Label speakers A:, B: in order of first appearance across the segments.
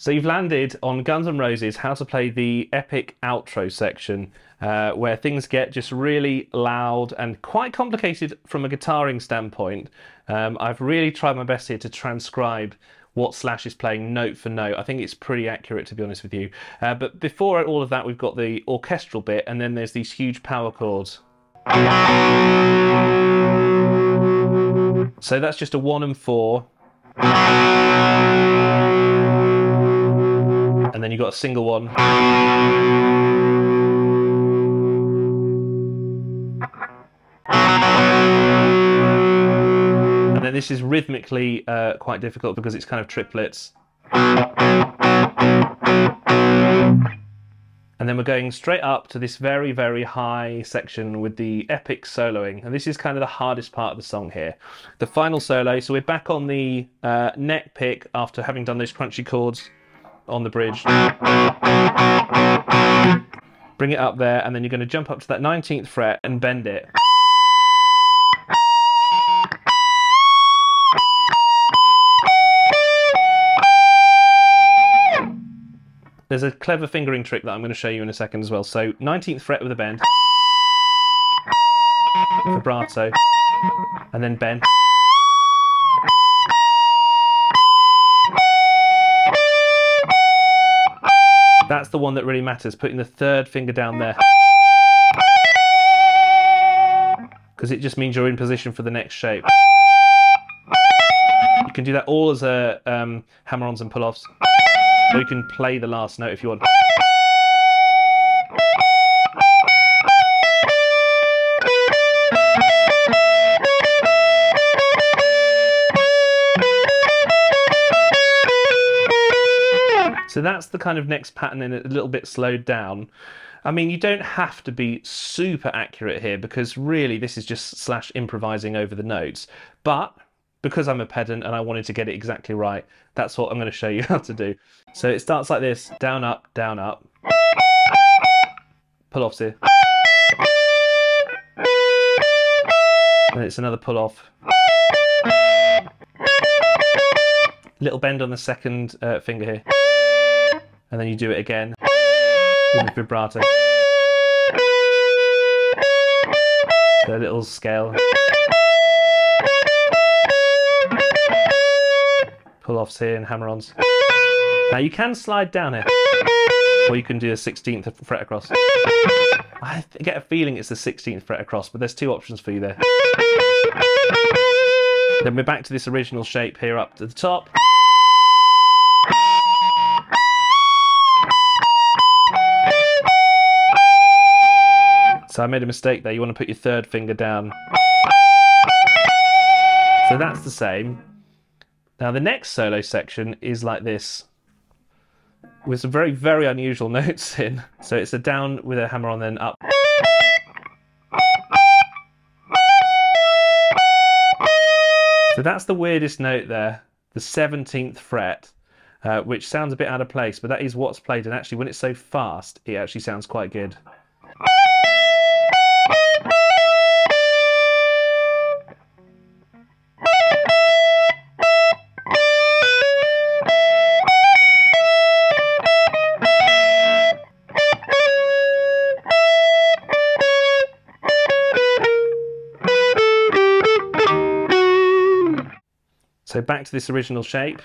A: So you've landed on Guns N' Roses How to Play the Epic Outro section, uh, where things get just really loud and quite complicated from a guitaring standpoint. Um, I've really tried my best here to transcribe what Slash is playing note for note. I think it's pretty accurate, to be honest with you. Uh, but before all of that, we've got the orchestral bit, and then there's these huge power chords. So that's just a one and four. You've got a single one. And then this is rhythmically uh, quite difficult because it's kind of triplets. And then we're going straight up to this very, very high section with the epic soloing. And this is kind of the hardest part of the song here. The final solo, so we're back on the uh, neck pick after having done those crunchy chords on the bridge. Bring it up there, and then you're going to jump up to that 19th fret and bend it. There's a clever fingering trick that I'm going to show you in a second as well. So 19th fret with a bend, vibrato, and then bend. That's the one that really matters, putting the third finger down there. Because it just means you're in position for the next shape. You can do that all as a um, hammer-ons and pull-offs. Or you can play the last note if you want. So that's the kind of next pattern in a little bit slowed down. I mean, you don't have to be super accurate here because really this is just slash improvising over the notes. But because I'm a pedant and I wanted to get it exactly right, that's what I'm going to show you how to do. So it starts like this, down, up, down, up. Pull offs here. And it's another pull off. Little bend on the second uh, finger here. And then you do it again with vibrato. A little scale. Pull offs here and hammer ons. Now you can slide down here, or you can do a 16th fret across. I get a feeling it's the 16th fret across, but there's two options for you there. Then we're back to this original shape here up to the top. So I made a mistake there. You want to put your third finger down. So that's the same. Now the next solo section is like this with some very, very unusual notes in. So it's a down with a hammer on, then up. So that's the weirdest note there, the 17th fret, uh, which sounds a bit out of place, but that is what's played. And actually, when it's so fast, it actually sounds quite good. So back to this original shape.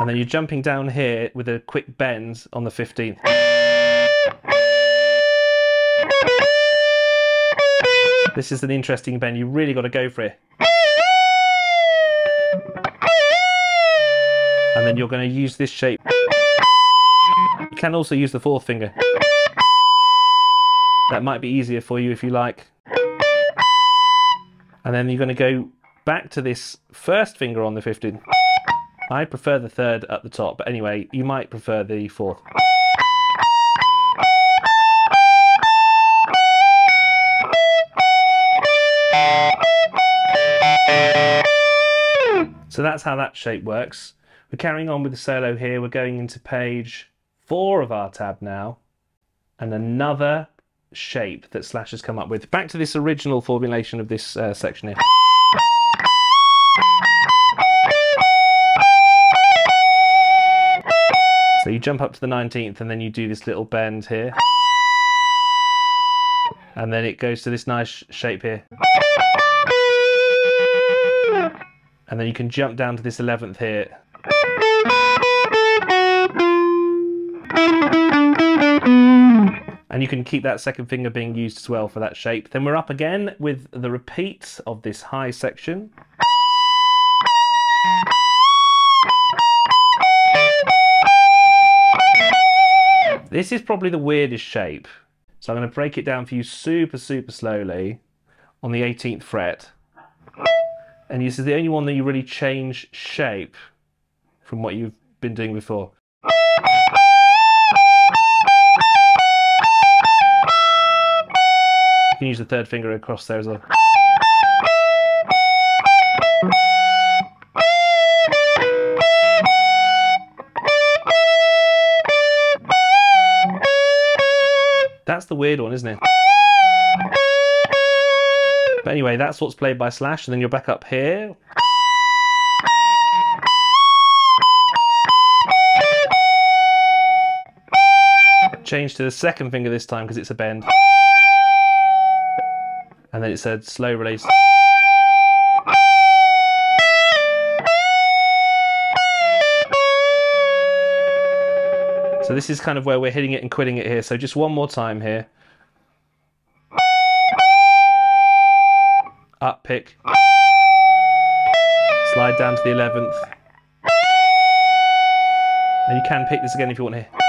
A: And then you're jumping down here with a quick bend on the 15th. This is an interesting bend, you really got to go for it. And then you're going to use this shape. You can also use the fourth finger. That might be easier for you if you like and then you're going to go back to this first finger on the 15. I prefer the third at the top, but anyway, you might prefer the fourth. So that's how that shape works. We're carrying on with the solo here. We're going into page four of our tab now. And another shape that Slash has come up with. Back to this original formulation of this uh, section here. So you jump up to the 19th and then you do this little bend here. And then it goes to this nice shape here. And then you can jump down to this 11th here. And you can keep that second finger being used as well for that shape. Then we're up again with the repeat of this high section. This is probably the weirdest shape. So I'm going to break it down for you super, super slowly on the 18th fret. And this is the only one that you really change shape from what you've been doing before. Can use the third finger across there as well. That's the weird one, isn't it? But anyway, that's what's played by Slash, and then you're back up here. Change to the second finger this time because it's a bend and then it said slow release. So this is kind of where we're hitting it and quitting it here. So just one more time here. Up pick. Slide down to the 11th. And you can pick this again if you want to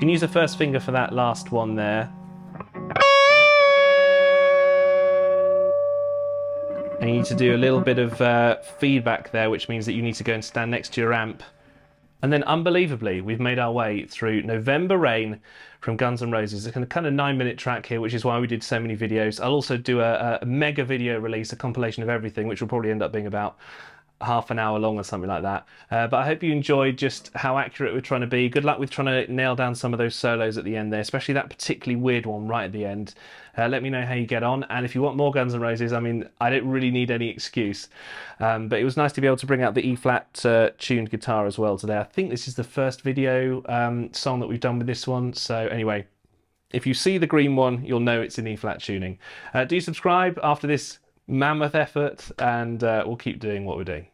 A: can use the first finger for that last one there. And you need to do a little bit of uh, feedback there, which means that you need to go and stand next to your amp. And then, unbelievably, we've made our way through November Rain from Guns N' Roses. It's a kind of nine minute track here, which is why we did so many videos. I'll also do a, a mega video release, a compilation of everything, which will probably end up being about half an hour long or something like that. Uh, but I hope you enjoyed just how accurate we're trying to be. Good luck with trying to nail down some of those solos at the end there, especially that particularly weird one right at the end. Uh, let me know how you get on. And if you want more Guns N' Roses, I mean, I don't really need any excuse. Um, but it was nice to be able to bring out the E-flat uh, tuned guitar as well today. I think this is the first video um, song that we've done with this one. So anyway, if you see the green one, you'll know it's in E-flat tuning. Uh, do subscribe after this mammoth effort and uh, we'll keep doing what we're doing.